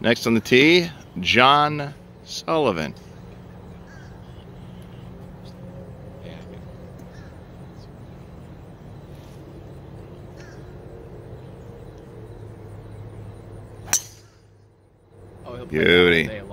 Next on the tee, John Sullivan. Oh, he'll Beauty.